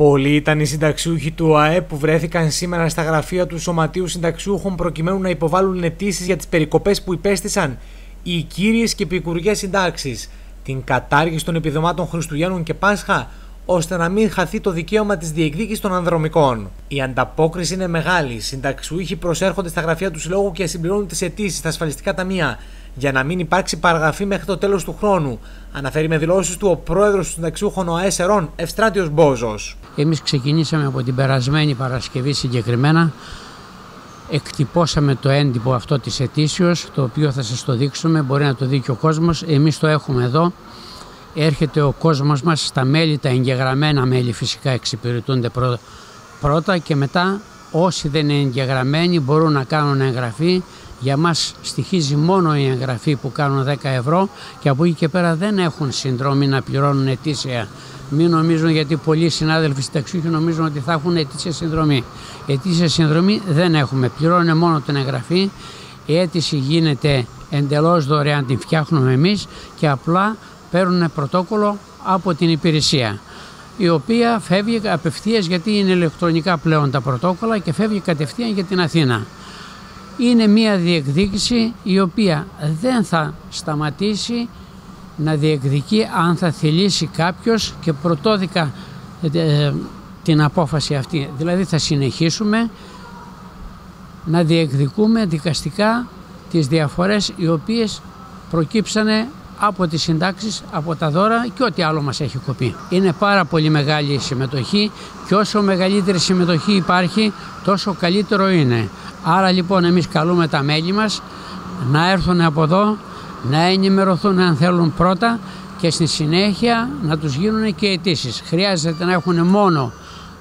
Πολλοί ήταν οι συνταξιούχοι του ΑΕ που βρέθηκαν σήμερα στα γραφεία του Σωματείου Συνταξιούχων προκειμένου να υποβάλουν αιτήσει για τις περικοπές που υπέστησαν οι κύριες και επικουρικές συντάξεις, την κατάργηση των επιδομάτων Χριστουγέννων και Πάσχα, ώστε να μην χαθεί το δικαίωμα της διεκδίκησης των ανδρομικών. Η ανταπόκριση είναι μεγάλη. Οι συνταξιούχοι προσέρχονται στα γραφεία τους Συλλόγου και συμπληρώνουν τις αιτήσεις στα ασφαλιστικά ταμεία για να μην υπάρξει παραγραφή μέχρι το τέλος του χρόνου, αναφέρει με δηλώσεις του ο πρόεδρος του συνταξιούχων ΟΑΕ Σερών, Ευστράτιος Μπόζος. Εμείς ξεκινήσαμε από την περασμένη Παρασκευή συγκεκριμένα. Εκτυπώσαμε το έντυπο αυτό της ετήσεως, το οποίο θα σας το δείξουμε, μπορεί να το δει και ο κόσμος. Εμείς το έχουμε εδώ. Έρχεται ο κόσμος μας, στα μέλη, τα εγγεγραμμένα μέλη φυσικά εξυπηρετούνται πρώτα και μετά όσοι δεν είναι εγγεγραμμένοι μπορούν να κάνουν εγγραφή για μας στοιχίζει μόνο η εγγραφή που κάνουν 10 ευρώ και από εκεί και πέρα δεν έχουν συνδρομή να πληρώνουν ετήσια. Μην νομίζουν γιατί πολλοί συνάδελφοι συνταξιούχοι νομίζουν ότι θα έχουν ετήσια συνδρομή. Ετήσια συνδρομή δεν έχουμε. Πληρώνουν μόνο την εγγραφή. Η αίτηση γίνεται εντελώς δωρεάν, την φτιάχνουμε εμείς και απλά παίρνουν πρωτόκολλο από την υπηρεσία η οποία φεύγει απευθείας γιατί είναι ηλεκτρονικά πλέον τα πρωτόκολλα και φεύγει κατευθείαν για την Αθήνα είναι μια διεκδίκηση η οποία δεν θα σταματήσει να διεκδικεί αν θα θελήσει κάποιος και πρωτόδικα ε, την απόφαση αυτή. Δηλαδή θα συνεχίσουμε να διεκδικούμε δικαστικά τις διαφορές οι οποίες προκύψανε από τις συντάξεις, από τα δώρα και ό,τι άλλο μας έχει κοπεί. Είναι πάρα πολύ μεγάλη η συμμετοχή και όσο μεγαλύτερη συμμετοχή υπάρχει τόσο καλύτερο είναι. Άρα λοιπόν εμείς καλούμε τα μέλη μας να έρθουν από εδώ, να ενημερωθούν αν θέλουν πρώτα και στη συνέχεια να τους γίνουν και αιτήσεις. Χρειάζεται να έχουν μόνο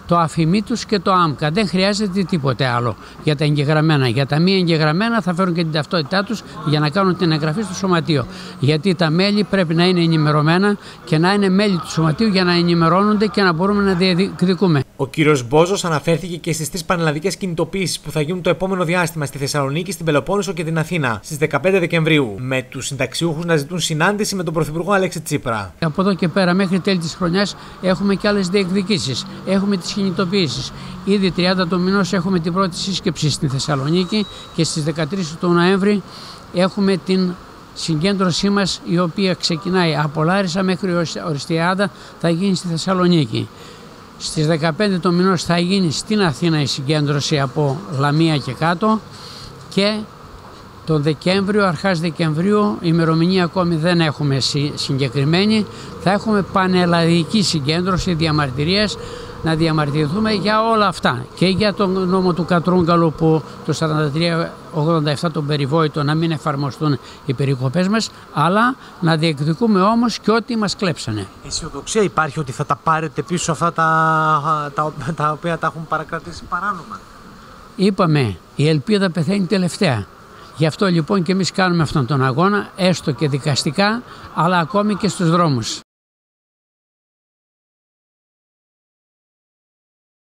το αφημί τους και το άμκα. Δεν χρειάζεται τίποτε άλλο για τα εγγεγραμμένα. Για τα μη εγγεγραμμένα θα φέρουν και την ταυτότητά τους για να κάνουν την εγγραφή στο σωματείο. Γιατί τα μέλη πρέπει να είναι ενημερωμένα και να είναι μέλη του σωματείου για να ενημερώνονται και να μπορούμε να διεκδικούμε. Ο κύριος Μπόζος αναφέρθηκε και στις τρεις πανελλαδικές κινητοποιήσει που θα γίνουν το επόμενο διάστημα στη Θεσσαλονίκη, στην Πελοπόννησο και την Αθήνα στις 15 Δεκεμβρίου. Με τους συνταξιούχους να ζητούν συνάντηση με τον Πρωθυπουργό Αλέξη Τσίπρα. Από εδώ και πέρα μέχρι τέλη της χρονιάς έχουμε και άλλες διεκδικήσεις. Έχουμε τις κινητοποιήσεις. Ήδη 30 του μηνός έχουμε την πρώτη σύσκεψη στη Θεσσαλονίκη και στις 13 του Νοέμβρη έχουμε την συγκέντρωσή μας η οποία ξεκινάει από Λάρισα μέχρι Οριστιάδα θα γίνει στη Θεσσαλονίκη. Στις 15 του μηνός θα γίνει στην Αθήνα η συγκέντρωση από Λαμία και κάτω και τον Δεκέμβριο, αρχάς Δεκεμβρίου, ημερομηνία ακόμη δεν έχουμε συγκεκριμένη, θα έχουμε πανελλαδική συγκέντρωση διαμαρτυρίας να διαμαρτυρηθούμε για όλα αυτά και για τον νόμο του Κατρούγκαλου που το 43-87 τον περιβόητο να μην εφαρμοστούν οι περικοπές μας αλλά να διεκδικούμε όμως και ό,τι μας κλέψανε. Αισιοδοξία υπάρχει ότι θα τα πάρετε πίσω αυτά τα, τα, τα οποία τα έχουν παρακρατήσει παράνομα. Είπαμε, η ελπίδα πεθαίνει τελευταία. Γι' αυτό λοιπόν και εμείς κάνουμε αυτόν τον αγώνα, έστω και δικαστικά, αλλά ακόμη και στους δρόμους.